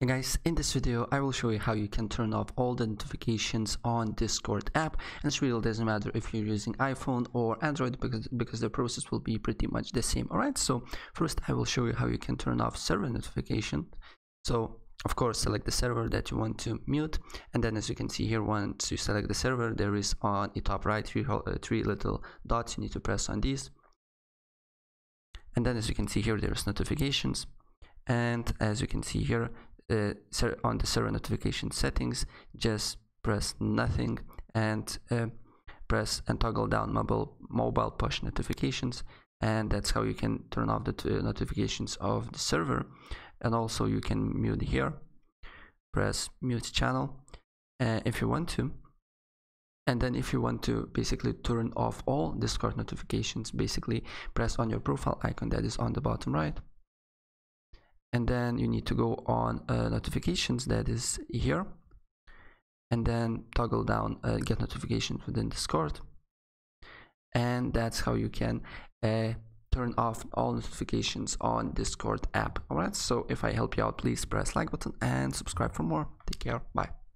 Hey guys, in this video I will show you how you can turn off all the notifications on Discord app and it really doesn't matter if you're using iPhone or Android because, because the process will be pretty much the same. Alright, so first I will show you how you can turn off server notification. So of course select the server that you want to mute and then as you can see here once you select the server there is on the top right three, uh, three little dots you need to press on these and then as you can see here there's notifications and as you can see here uh, on the server notification settings just press nothing and uh, press and toggle down mobile mobile push notifications. And that's how you can turn off the notifications of the server. And also you can mute here. Press mute channel uh, if you want to. And then if you want to basically turn off all discord notifications basically press on your profile icon that is on the bottom right and then you need to go on uh, notifications that is here. And then toggle down uh, get notifications within discord. And that's how you can uh, turn off all notifications on discord app. All right so if i help you out please press like button and subscribe for more. Take care. Bye